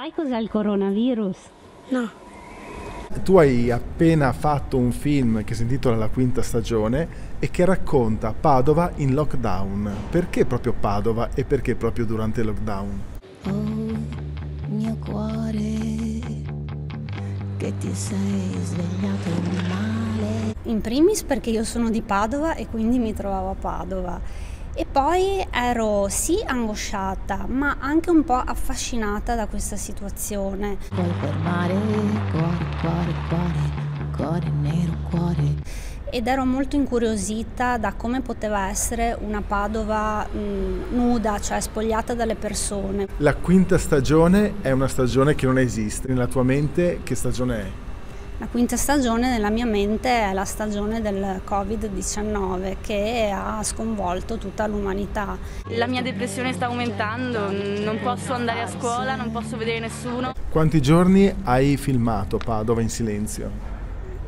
Sai cos'è il coronavirus? No. Tu hai appena fatto un film che si intitola La quinta stagione e che racconta Padova in lockdown. Perché proprio Padova e perché proprio durante il lockdown? Oh, mio cuore, che ti sei svegliato male. In primis perché io sono di Padova e quindi mi trovavo a Padova e poi ero sì angosciata, ma anche un po' affascinata da questa situazione. Puoi fermare, cuore, cuore, cuore, cuore nero, cuore. Ed ero molto incuriosita da come poteva essere una Padova mh, nuda, cioè spogliata dalle persone. La quinta stagione è una stagione che non esiste. Nella tua mente che stagione è? La quinta stagione nella mia mente è la stagione del Covid-19 che ha sconvolto tutta l'umanità. La mia depressione sta aumentando, non posso andare a scuola, non posso vedere nessuno. Quanti giorni hai filmato Padova in silenzio?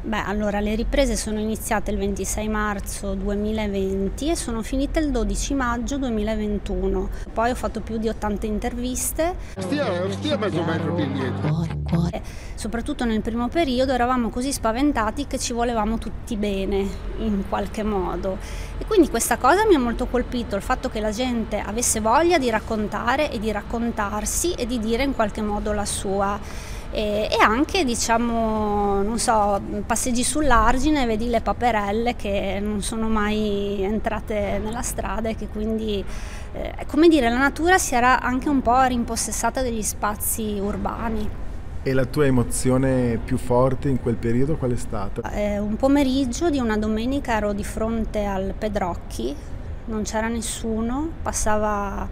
Beh, allora le riprese sono iniziate il 26 marzo 2020 e sono finite il 12 maggio 2021. Poi ho fatto più di 80 interviste. Stia, stia mezzo metro più indietro. Cuore, cuore. Soprattutto nel primo periodo eravamo così spaventati che ci volevamo tutti bene in qualche modo. E quindi questa cosa mi ha molto colpito, il fatto che la gente avesse voglia di raccontare e di raccontarsi e di dire in qualche modo la sua e, e anche diciamo, non so, passeggi sull'argine e vedi le paperelle che non sono mai entrate nella strada e che quindi, eh, come dire, la natura si era anche un po' rimpossessata degli spazi urbani. E la tua emozione più forte in quel periodo qual è stata? Eh, un pomeriggio di una domenica ero di fronte al Pedrocchi, non c'era nessuno, passava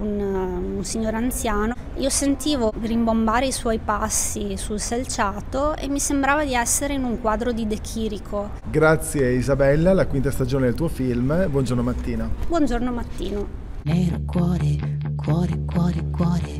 un, un, signore anziano. Io sentivo rimbombare i suoi passi sul selciato e mi sembrava di essere in un quadro di De Chirico. Grazie Isabella, la quinta stagione del tuo film. Buongiorno Mattina. Buongiorno Mattino. Nero cuore, cuore, cuore, cuore